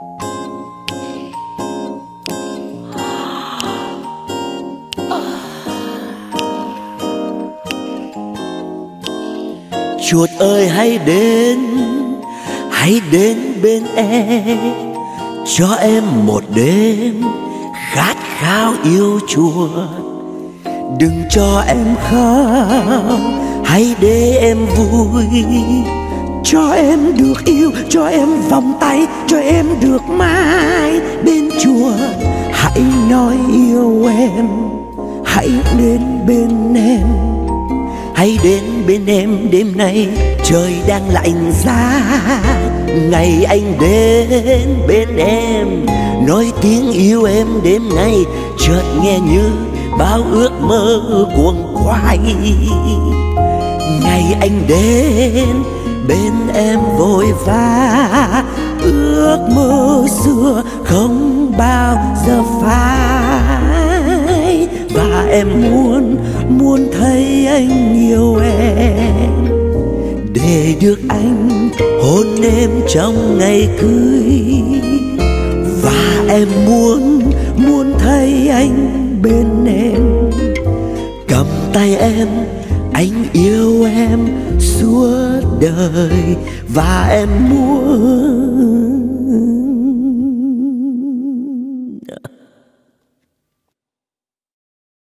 chuột ơi, hãy đến hãy đến bên em. Cho em một đêm khát khao yêu chuột. Đừng cho em khóc, hãy để em vui cho em được yêu, cho em vòng tay, cho em được mãi bên chùa. hãy nói yêu em, hãy đến bên em. Hãy đến bên em đêm nay, trời đang lạnh giá. Ngày anh đến bên em, nói tiếng yêu em đêm nay. Chợt nghe như bao ước mơ cuồng quay. Ngày anh đến bên em vội vã. Ước mơ xưa không bao giờ phai. Và em muốn muốn thấy anh yêu em. Để được anh hôn em trong ngày cưới. Và em muốn muốn thấy anh bên em. Cầm tay em anh yêu em suốt đời và em muốn